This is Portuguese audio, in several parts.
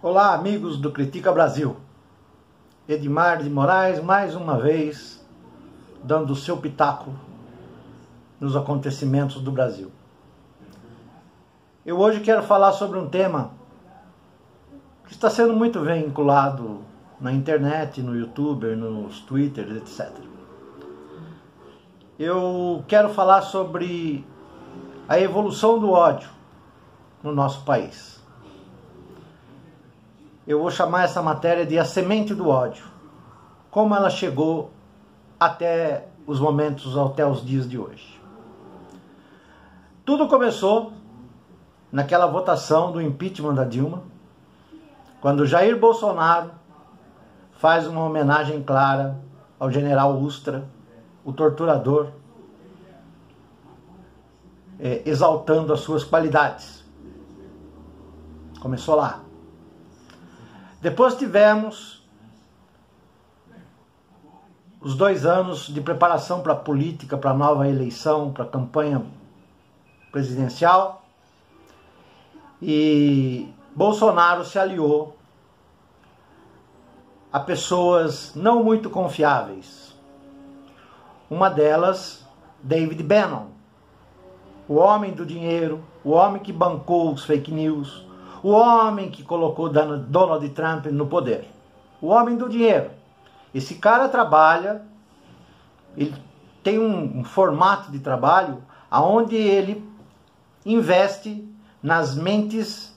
Olá, amigos do Critica Brasil. Edmar de Moraes, mais uma vez, dando o seu pitaco nos acontecimentos do Brasil. Eu hoje quero falar sobre um tema que está sendo muito vinculado na internet, no YouTube, nos Twitter, etc. Eu quero falar sobre a evolução do ódio no nosso país eu vou chamar essa matéria de A Semente do Ódio. Como ela chegou até os momentos, até os dias de hoje. Tudo começou naquela votação do impeachment da Dilma, quando Jair Bolsonaro faz uma homenagem clara ao general Ustra, o torturador, é, exaltando as suas qualidades. Começou lá. Depois tivemos os dois anos de preparação para a política, para a nova eleição, para a campanha presidencial. E Bolsonaro se aliou a pessoas não muito confiáveis. Uma delas, David Bannon, o homem do dinheiro, o homem que bancou os fake news, o homem que colocou Donald Trump no poder. O homem do dinheiro. Esse cara trabalha, ele tem um, um formato de trabalho aonde ele investe nas mentes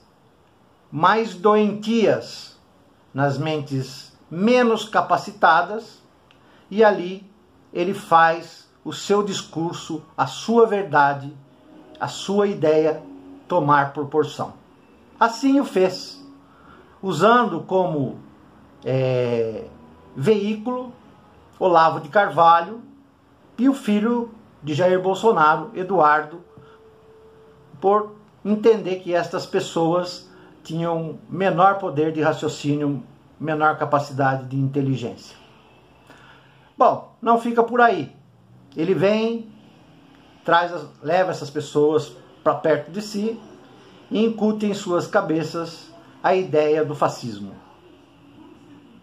mais doentias, nas mentes menos capacitadas, e ali ele faz o seu discurso, a sua verdade, a sua ideia tomar proporção. Assim o fez, usando como é, veículo Olavo de Carvalho e o filho de Jair Bolsonaro, Eduardo, por entender que estas pessoas tinham menor poder de raciocínio, menor capacidade de inteligência. Bom, não fica por aí. Ele vem, traz, leva essas pessoas para perto de si e incute em suas cabeças a ideia do fascismo.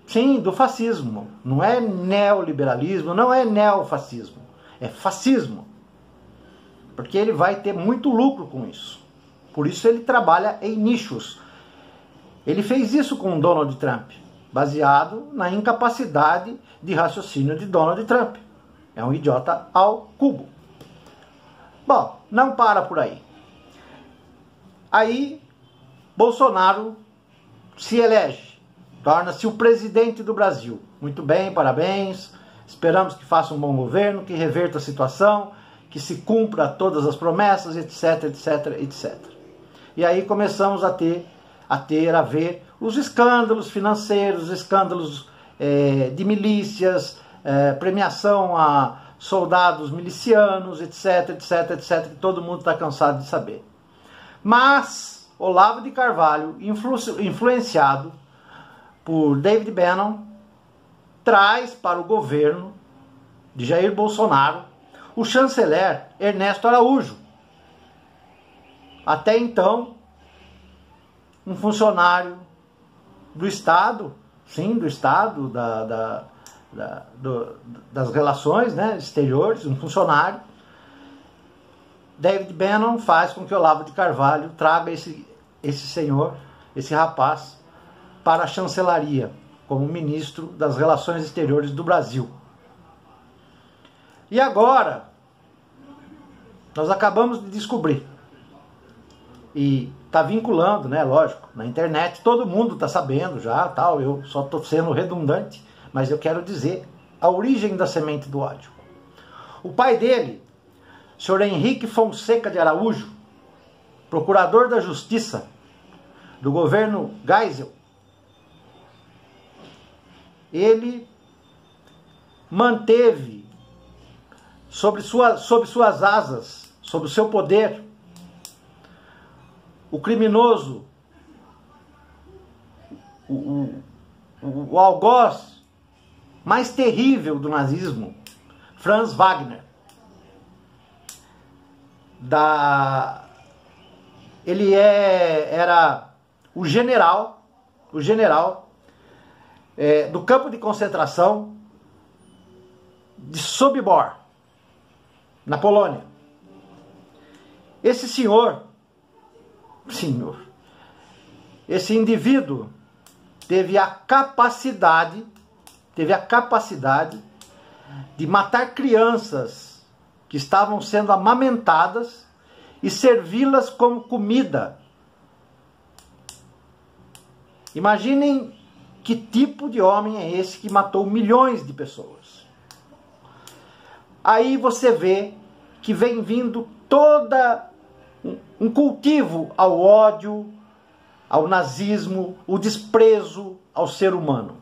Sim, do fascismo. Não é neoliberalismo, não é neofascismo. É fascismo. Porque ele vai ter muito lucro com isso. Por isso ele trabalha em nichos. Ele fez isso com Donald Trump, baseado na incapacidade de raciocínio de Donald Trump. É um idiota ao cubo. Bom, não para por aí. Aí Bolsonaro se elege, torna-se o presidente do Brasil. Muito bem, parabéns. Esperamos que faça um bom governo, que reverta a situação, que se cumpra todas as promessas, etc, etc, etc. E aí começamos a ter, a ter, a ver os escândalos financeiros, escândalos é, de milícias, é, premiação a soldados milicianos, etc, etc, etc, que todo mundo está cansado de saber. Mas Olavo de Carvalho, influ influenciado por David Bannon, traz para o governo de Jair Bolsonaro o chanceler Ernesto Araújo. Até então, um funcionário do Estado, sim, do Estado, da, da, da do, das relações né, exteriores, um funcionário David Bannon faz com que Olavo de Carvalho traga esse, esse senhor, esse rapaz, para a chancelaria, como ministro das Relações Exteriores do Brasil. E agora, nós acabamos de descobrir, e está vinculando, né, lógico, na internet, todo mundo está sabendo já, tal, eu só estou sendo redundante, mas eu quero dizer a origem da semente do ódio. O pai dele senhor Henrique Fonseca de Araújo, procurador da Justiça do governo Geisel, ele manteve sobre, sua, sobre suas asas, sobre o seu poder, o criminoso, o, o, o algoz mais terrível do nazismo, Franz Wagner da ele é era o general o general é, do campo de concentração de Sobibor, na Polônia. Esse senhor, senhor, esse indivíduo teve a capacidade, teve a capacidade de matar crianças que estavam sendo amamentadas e servi-las como comida. Imaginem que tipo de homem é esse que matou milhões de pessoas. Aí você vê que vem vindo toda um cultivo ao ódio, ao nazismo, o desprezo ao ser humano.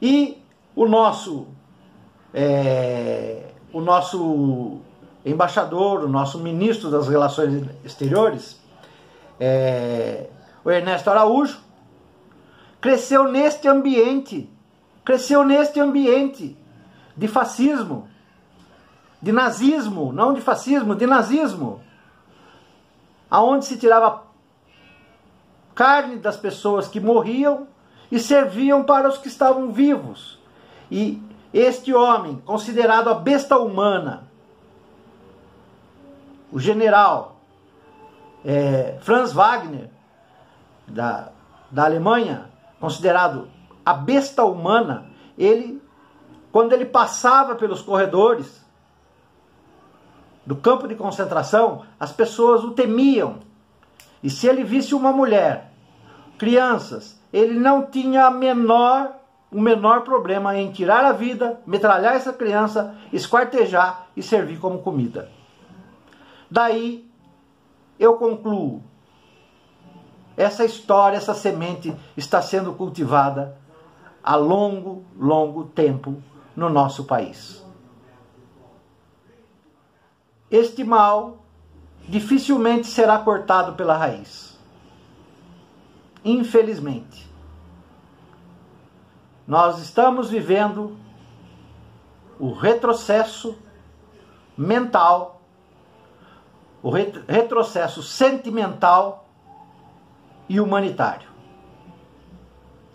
E o nosso é, o nosso embaixador, o nosso ministro das Relações Exteriores, é, o Ernesto Araújo, cresceu neste ambiente, cresceu neste ambiente de fascismo, de nazismo, não de fascismo, de nazismo, aonde se tirava carne das pessoas que morriam e serviam para os que estavam vivos. E este homem, considerado a besta humana, o general é, Franz Wagner, da, da Alemanha, considerado a besta humana, ele, quando ele passava pelos corredores do campo de concentração, as pessoas o temiam. E se ele visse uma mulher, crianças, ele não tinha a menor o menor problema em tirar a vida, metralhar essa criança, esquartejar e servir como comida. Daí eu concluo: essa história, essa semente está sendo cultivada há longo, longo tempo no nosso país. Este mal dificilmente será cortado pela raiz. Infelizmente nós estamos vivendo o retrocesso mental, o retrocesso sentimental e humanitário.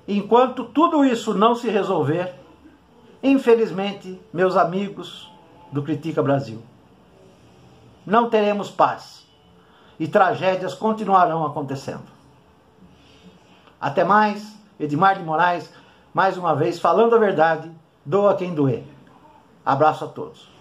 Enquanto tudo isso não se resolver, infelizmente, meus amigos do Critica Brasil, não teremos paz e tragédias continuarão acontecendo. Até mais, Edmar de Moraes mais uma vez, falando a verdade, doa quem doer. Abraço a todos.